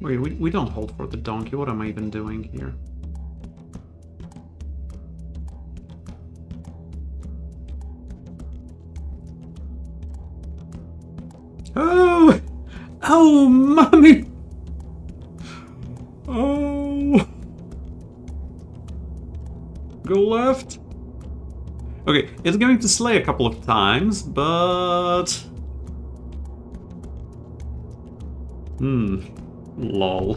Wait, we, we don't hold for the donkey. What am I even doing here? Oh! Oh, mommy! Oh! Go left. Okay, it's going to slay a couple of times, but... Hmm. Lol.